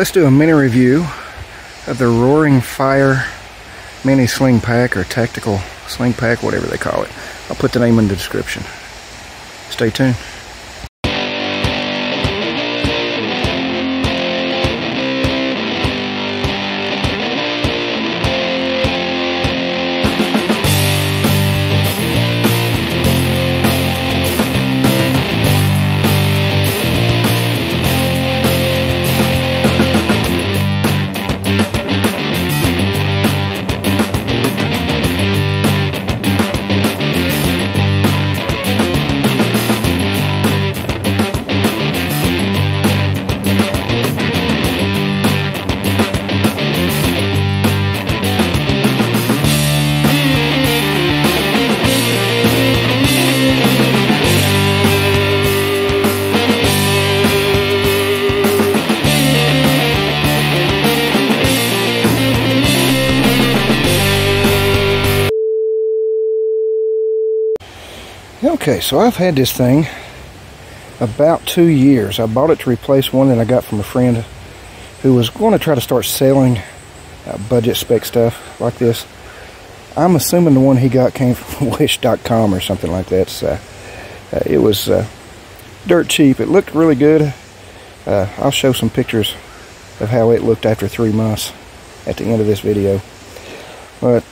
let's do a mini review of the Roaring Fire mini sling pack or tactical sling pack, whatever they call it. I'll put the name in the description. Stay tuned. Okay, so I've had this thing about two years. I bought it to replace one that I got from a friend who was going to try to start selling uh, budget spec stuff like this. I'm assuming the one he got came from Wish.com or something like that. So, uh, it was uh, dirt cheap. It looked really good. Uh, I'll show some pictures of how it looked after three months at the end of this video. But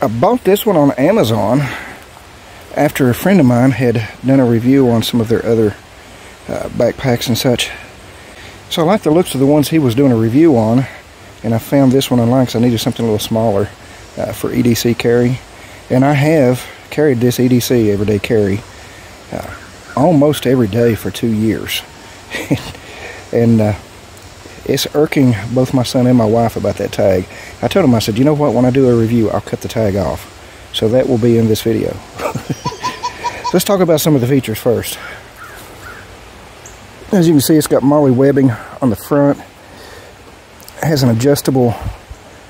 I bought this one on Amazon after a friend of mine had done a review on some of their other uh, backpacks and such. So I like the looks of the ones he was doing a review on, and I found this one online because I needed something a little smaller uh, for EDC carry. And I have carried this EDC everyday carry uh, almost every day for two years. and uh, it's irking both my son and my wife about that tag. I told him, I said, you know what, when I do a review, I'll cut the tag off. So that will be in this video. Let's talk about some of the features first. As you can see, it's got MOLLE webbing on the front. It has an adjustable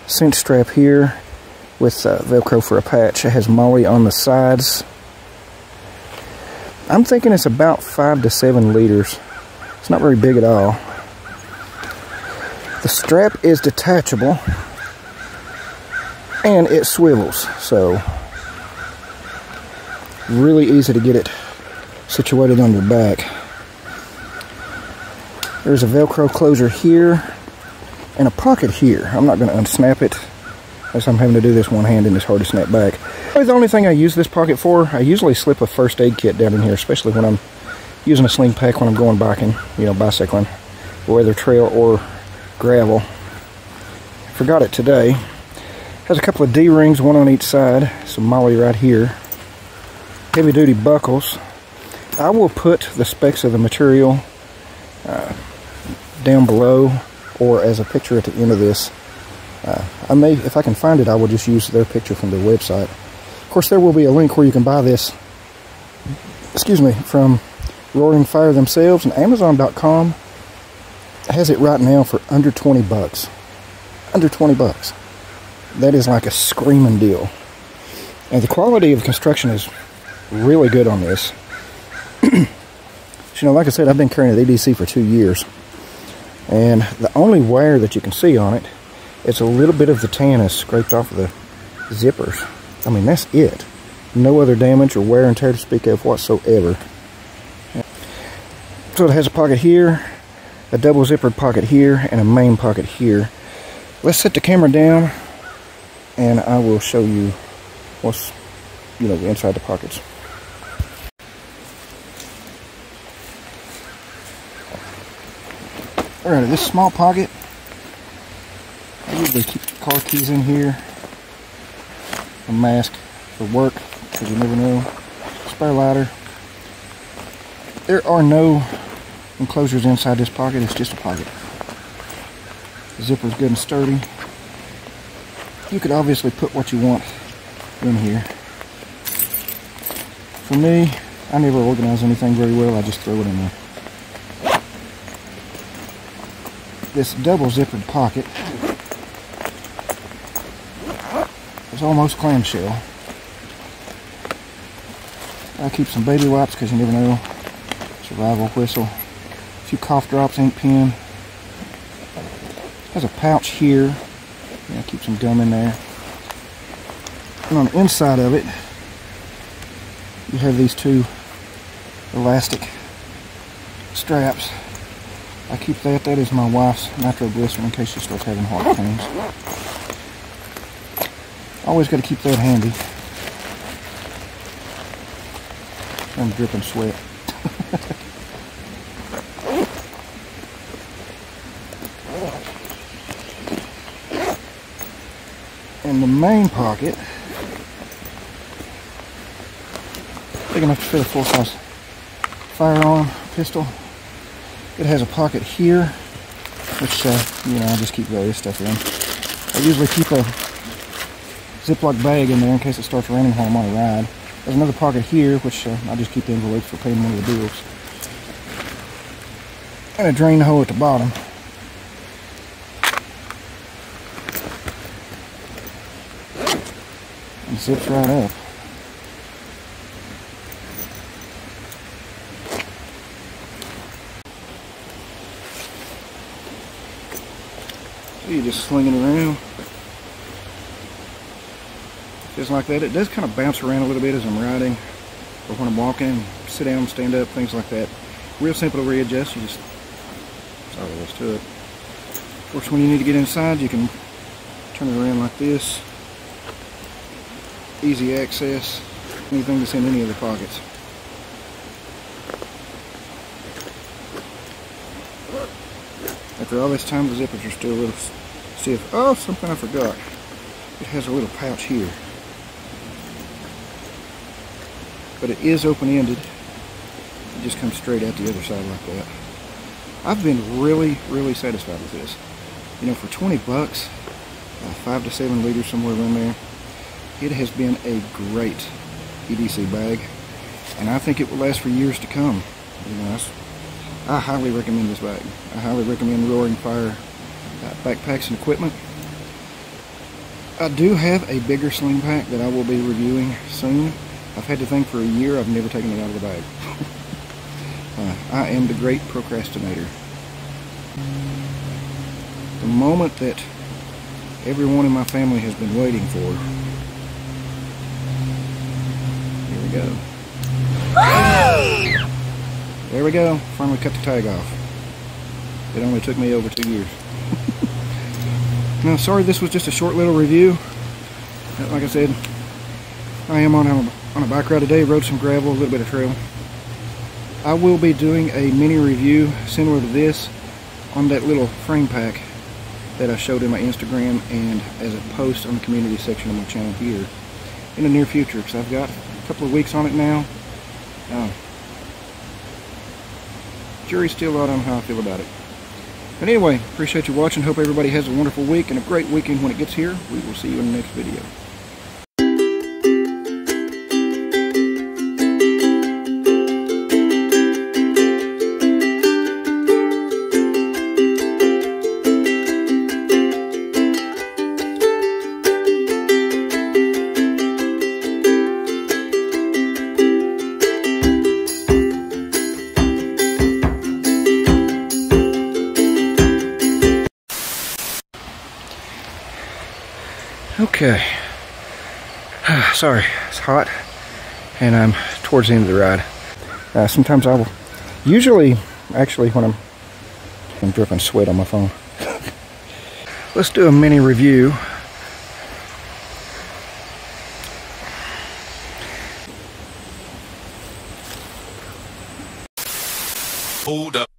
cinch strap here with uh, Velcro for a patch. It has MOLLE on the sides. I'm thinking it's about five to seven liters. It's not very big at all. The strap is detachable and it swivels, so really easy to get it situated on your back. There's a Velcro closure here and a pocket here. I'm not going to unsnap it as I'm having to do this one hand and it's hard to snap back. The only thing I use this pocket for, I usually slip a first aid kit down in here, especially when I'm using a sling pack when I'm going biking, you know, bicycling, whether trail or gravel. Forgot it today. Has a couple of D-rings, one on each side, some MOLLE right here heavy duty buckles. I will put the specs of the material uh, down below or as a picture at the end of this. Uh, I may, if I can find it, I will just use their picture from their website. Of course, there will be a link where you can buy this, excuse me, from Roaring Fire themselves and Amazon.com has it right now for under 20 bucks. Under 20 bucks. That is like a screaming deal. And the quality of construction is really good on this. you know, like I said, I've been carrying the EDC for two years. And the only wear that you can see on it, it is a little bit of the tan is scraped off of the zippers. I mean, that's it. No other damage or wear and tear to speak of whatsoever. So it has a pocket here, a double zippered pocket here, and a main pocket here. Let's set the camera down and I will show you what's, you know, inside the pockets. Alright, this small pocket, I usually keep car keys in here, a mask for work, because you never know, spare lighter. There are no enclosures inside this pocket, it's just a pocket. The zipper's good and sturdy. You could obviously put what you want in here. For me, I never organize anything very well, I just throw it in there. This double zippered pocket. It's almost clamshell. I keep some baby wipes because you never know. Survival whistle. A few cough drops, ink pen. Has a pouch here. Yeah, keep some gum in there. And on the inside of it, you have these two elastic straps. I keep that. That is my wife's nitroglycerin in case she starts having heart pains. Always got to keep that handy. I'm dripping sweat. in the main pocket, big enough to fit a full-size firearm pistol. It has a pocket here, which, uh, you know, I just keep various stuff in. I usually keep a Ziploc bag in there in case it starts raining while I'm on a ride. There's another pocket here, which uh, I just keep the envelopes for paying one of the bills. And a drain hole at the bottom. And zips right up. You just sling it around. Just like that. It does kind of bounce around a little bit as I'm riding or when I'm walking, sit down, stand up, things like that. Real simple to readjust. You just, that's all there is to it. Of course, when you need to get inside, you can turn it around like this. Easy access. Anything that's in any of the pockets. After all this time, the zippers are still a little stiff. Oh, something I forgot. It has a little pouch here. But it is open-ended. It just comes straight out the other side like that. I've been really, really satisfied with this. You know, for 20 bucks, uh, five to seven liters somewhere around there, it has been a great EDC bag. And I think it will last for years to come. You know, I highly recommend this bag. I highly recommend Roaring Fire backpacks and equipment. I do have a bigger sling pack that I will be reviewing soon. I've had the thing for a year. I've never taken it out of the bag. uh, I am the great procrastinator. The moment that everyone in my family has been waiting for. Here we go. There we go. Finally cut the tag off. It only took me over two years. now, sorry this was just a short little review. Like I said, I am on a, on a bike ride today. Rode some gravel, a little bit of trail. I will be doing a mini review similar to this on that little frame pack that I showed in my Instagram and as a post on the community section of my channel here in the near future because I've got a couple of weeks on it now. Uh, jury's still out on how I feel about it. But anyway, appreciate you watching. Hope everybody has a wonderful week and a great weekend when it gets here. We will see you in the next video. Okay. Sorry, it's hot and I'm towards the end of the ride. Uh, sometimes I will, usually, actually when I'm, I'm dripping sweat on my phone. Let's do a mini review. Hold up.